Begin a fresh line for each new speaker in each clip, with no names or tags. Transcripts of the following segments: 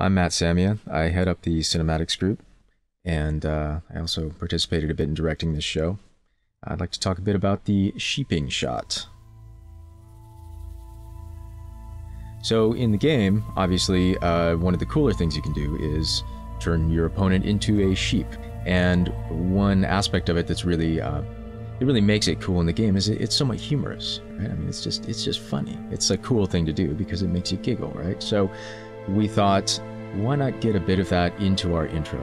I'm Matt Samia. I head up the cinematics group, and uh, I also participated a bit in directing this show. I'd like to talk a bit about the sheeping shot. So, in the game, obviously, uh, one of the cooler things you can do is turn your opponent into a sheep. And one aspect of it that's really uh, it really makes it cool in the game is it, it's somewhat humorous, right? I mean, it's just it's just funny. It's a cool thing to do because it makes you giggle, right? So we thought, why not get a bit of that into our intro?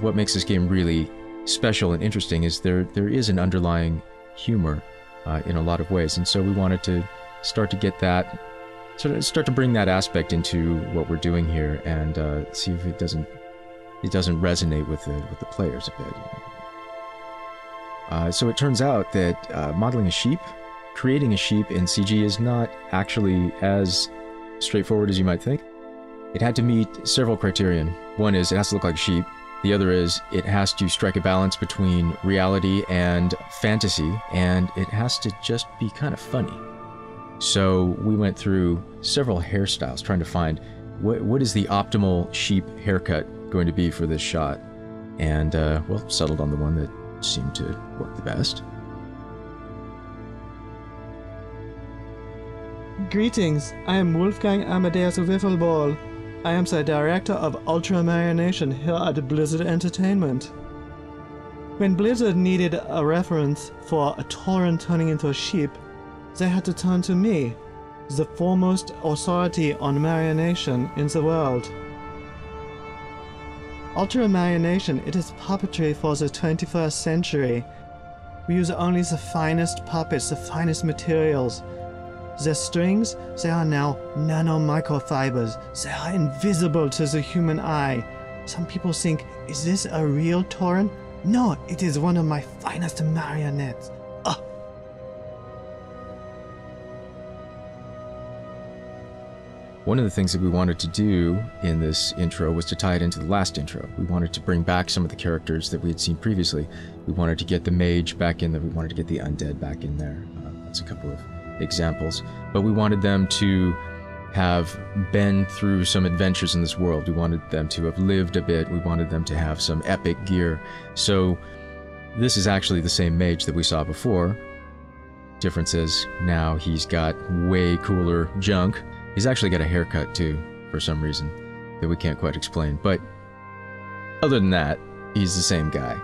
What makes this game really special and interesting is there there is an underlying humor uh, in a lot of ways, and so we wanted to start to get that sort of start to bring that aspect into what we're doing here and uh, see if it doesn't it doesn't resonate with the with the players a bit. Uh, so it turns out that uh, modeling a sheep, creating a sheep in CG is not actually as straightforward as you might think. It had to meet several criterion. One is it has to look like a sheep. The other is it has to strike a balance between reality and fantasy, and it has to just be kind of funny. So we went through several hairstyles trying to find what, what is the optimal sheep haircut going to be for this shot, and uh, well, settled on the one that seemed to work the best.
Greetings, I am Wolfgang Amadeus Wiffleball. I am the director of Ultra Marionation here at Blizzard Entertainment. When Blizzard needed a reference for a tauren turning into a sheep, they had to turn to me, the foremost authority on marionation in the world. Ultra Marionation, it is puppetry for the 21st century. We use only the finest puppets, the finest materials. The strings, they are now nano microfibers. They are invisible to the human eye. Some people think, is this a real tauren? No, it is one of my finest marionettes. Ugh.
One of the things that we wanted to do in this intro was to tie it into the last intro. We wanted to bring back some of the characters that we had seen previously. We wanted to get the mage back in there. We wanted to get the undead back in there. Uh, that's a couple of examples. But we wanted them to have been through some adventures in this world. We wanted them to have lived a bit. We wanted them to have some epic gear. So this is actually the same mage that we saw before. Difference is now he's got way cooler junk He's actually got a haircut too, for some reason, that we can't quite explain. But other than that, he's the same guy.